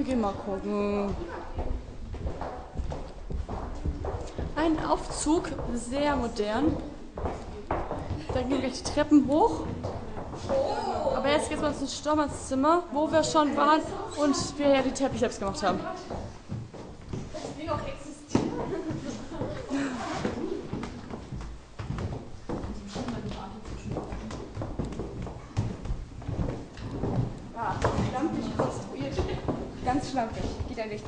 Wir gehen mal gucken. Ein Aufzug, sehr modern. Da gehen gleich die Treppen hoch. Aber jetzt geht's mal ins Stormers wo wir schon waren und wir ja die Teppiche selbst gemacht haben. Ja, schlampig konstruiert. Ganz schlampig. Geht ja nicht.